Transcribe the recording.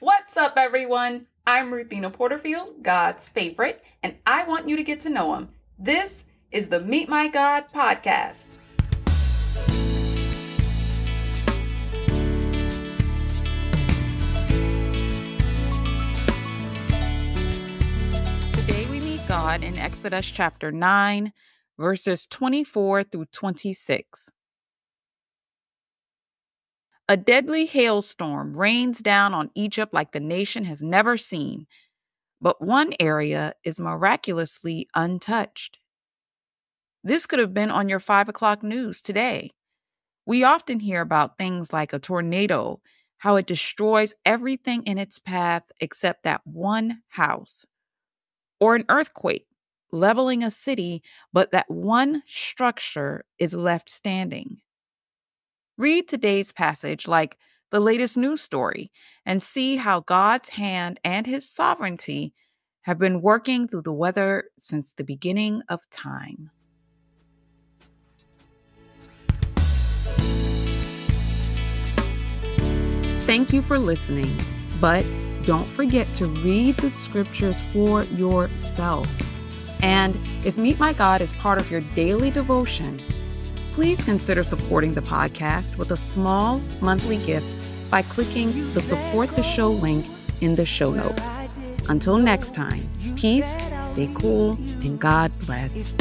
What's up, everyone? I'm Ruthenna Porterfield, God's favorite, and I want you to get to know him. This is the Meet My God podcast. Today we meet God in Exodus chapter 9, verses 24 through 26. A deadly hailstorm rains down on Egypt like the nation has never seen, but one area is miraculously untouched. This could have been on your 5 o'clock news today. We often hear about things like a tornado, how it destroys everything in its path except that one house, or an earthquake leveling a city, but that one structure is left standing. Read today's passage like the latest news story and see how God's hand and his sovereignty have been working through the weather since the beginning of time. Thank you for listening, but don't forget to read the scriptures for yourself. And if Meet My God is part of your daily devotion, please consider supporting the podcast with a small monthly gift by clicking the support the show link in the show notes. Until next time, peace, stay cool, and God bless.